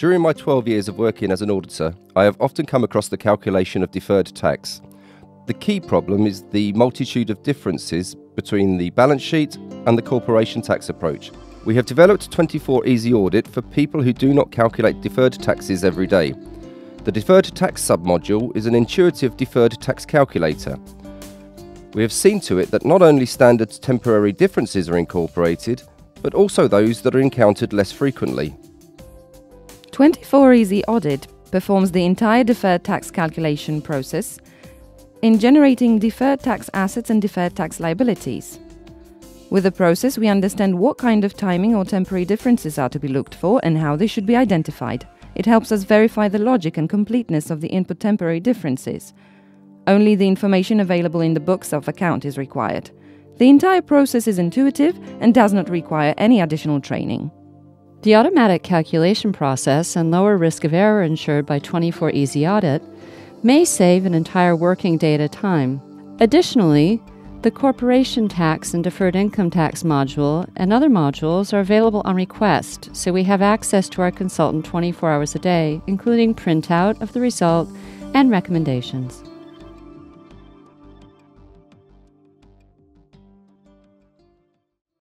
During my 12 years of working as an auditor, I have often come across the calculation of deferred tax. The key problem is the multitude of differences between the balance sheet and the corporation tax approach. We have developed 24iValue for people who do not calculate deferred taxes every day. The deferred tax submodule is an intuitive deferred tax calculator. We have seen to it that not only standard temporary differences are incorporated, but also those that are encountered less frequently. 24iValue performs the entire deferred tax calculation process in generating deferred tax assets and deferred tax liabilities. With the process, we understand what kind of timing or temporary differences are to be looked for and how they should be identified. It helps us verify the logic and completeness of the input temporary differences. Only the information available in the books of account is required. The entire process is intuitive and does not require any additional training. The automatic calculation process and lower risk of error ensured by 24iValue may save an entire working day at a time. Additionally, the corporation tax and deferred income tax module and other modules are available on request, so we have access to our consultant 24 hours a day, including printout of the result and recommendations.